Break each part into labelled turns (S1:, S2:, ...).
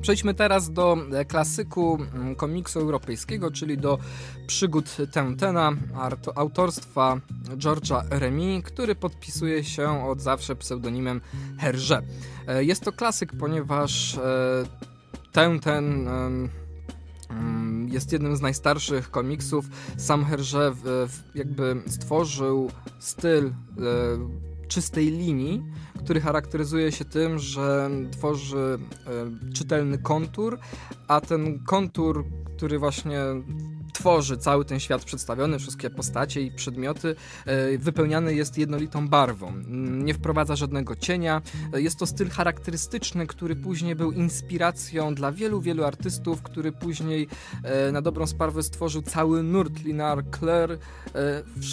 S1: Przejdźmy teraz do e, klasyku mm, komiksu europejskiego, czyli do przygód Tentena, autorstwa George'a Remy, który podpisuje się od zawsze pseudonimem Hergé. E, jest to klasyk, ponieważ e, Tenten mm, jest jednym z najstarszych komiksów. Sam Hergé jakby stworzył styl czystej linii, który charakteryzuje się tym, że tworzy e, czytelny kontur, a ten kontur, który właśnie tworzy cały ten świat przedstawiony, wszystkie postacie i przedmioty, e, wypełniany jest jednolitą barwą. Nie wprowadza żadnego cienia. Jest to styl charakterystyczny, który później był inspiracją dla wielu, wielu artystów, który później e, na dobrą sprawę stworzył cały nurt Linar Claire,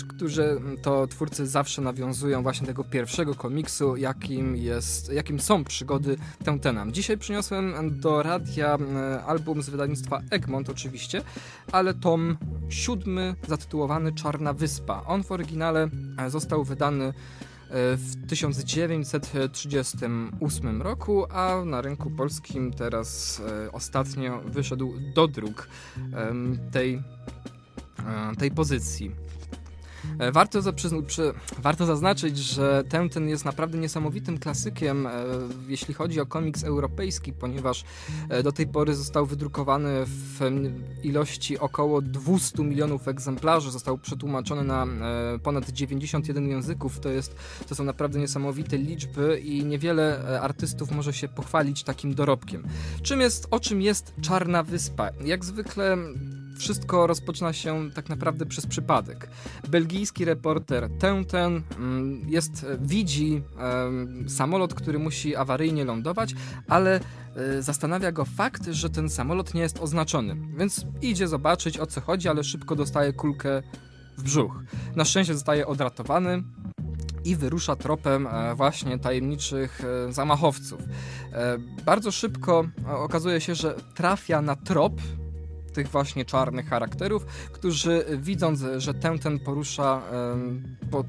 S1: którzy to twórcy zawsze nawiązują właśnie tego pierwszego komiksu, jakim, jest, jakim są przygody Tentena. Dzisiaj przyniosłem do radia e, album z wydawnictwa Egmont oczywiście, ale tom siódmy zatytułowany Czarna Wyspa. On w oryginale e, został wydany e, w 1938 roku, a na rynku polskim teraz ostatnio wyszedł do druk tej, tej pozycji. E, warto, przy, warto zaznaczyć, że ten, ten jest naprawdę niesamowitym klasykiem, e, jeśli chodzi o komiks europejski, ponieważ e, do tej pory został wydrukowany w ilości około 200 milionów egzemplarzy, został przetłumaczony na ponad 91 języków. To, jest, to są naprawdę niesamowite liczby i niewiele artystów może się pochwalić takim dorobkiem. Czym jest, o czym jest Czarna Wyspa? Jak zwykle wszystko rozpoczyna się tak naprawdę przez przypadek. Belgijski reporter Tenten mm, jest, widzi samolot, który musi awaryjnie lądować, ale e, zastanawia go fakt, że ten samolot nie jest oznaczony. Więc idzie zobaczyć o co chodzi, ale szybko dostaje kulkę w brzuch. Na szczęście zostaje odratowany, i wyrusza tropem e, właśnie tajemniczych e, zamachowców. Bardzo szybko okazuje się, że trafia na trop tych właśnie czarnych charakterów, którzy widząc, że ten ten porusza,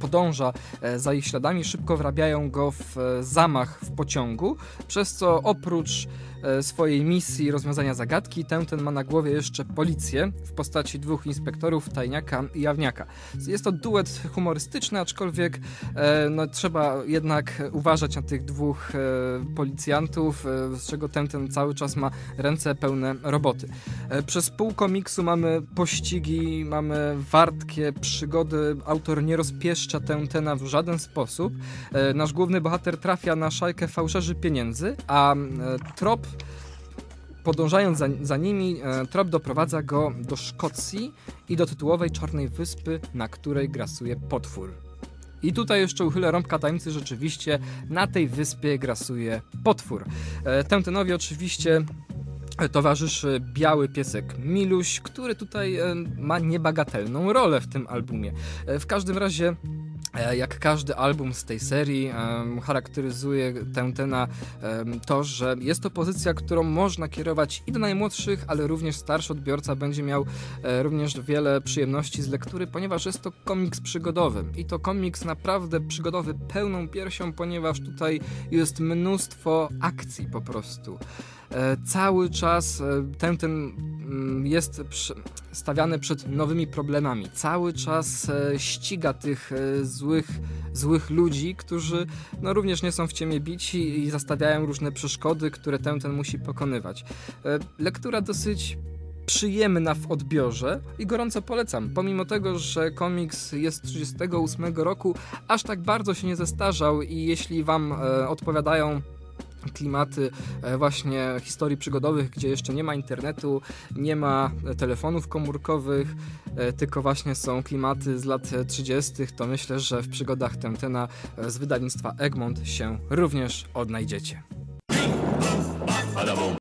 S1: podąża e, za ich śladami, szybko wrabiają go w e, zamach w pociągu, przez co oprócz swojej misji rozwiązania zagadki, ten ma na głowie jeszcze policję w postaci dwóch inspektorów, tajniaka i jawniaka. Jest to duet humorystyczny, aczkolwiek e, no, trzeba jednak uważać na tych dwóch e, policjantów, z czego ten cały czas ma ręce pełne roboty. Przez pół komiksu mamy pościgi, mamy wartkie przygody, autor nie rozpieszcza Tentena w żaden sposób. Nasz główny bohater trafia na szajkę fałszerzy pieniędzy, a trop Podążając za, za nimi, e, trop doprowadza go do Szkocji i do tytułowej Czarnej Wyspy, na której grasuje potwór. I tutaj jeszcze uchylę rąbka tajemnicy, rzeczywiście na tej wyspie grasuje potwór. E, Tentenowi oczywiście towarzyszy biały piesek Miluś, który tutaj e, ma niebagatelną rolę w tym albumie. W każdym razie E, jak każdy album z tej serii charakteryzuje Tentena um, to, że jest to pozycja, którą można kierować i do najmłodszych, ale również starszy odbiorca będzie miał e, również wiele przyjemności z lektury, ponieważ jest to komiks przygodowy. I to komiks naprawdę przygodowy pełną piersią, ponieważ tutaj jest mnóstwo akcji po prostu. E, cały czas e, ten, ten jest stawiany przed nowymi problemami. Cały czas e, ściga tych złych, złych ludzi, którzy no, również nie są w ciemię bici i zastawiają różne przeszkody, które ten, ten musi pokonywać. Lektura dosyć przyjemna w odbiorze i gorąco polecam. Pomimo tego, że komiks jest 38 roku, aż tak bardzo się nie zestarzał i jeśli wam e, odpowiadają klimaty e, właśnie historii przygodowych, gdzie jeszcze nie ma internetu, nie ma telefonów komórkowych, e, tylko właśnie są klimaty z lat 30., to myślę, że w przygodach Tentena e, z wydawnictwa Egmont się również odnajdziecie.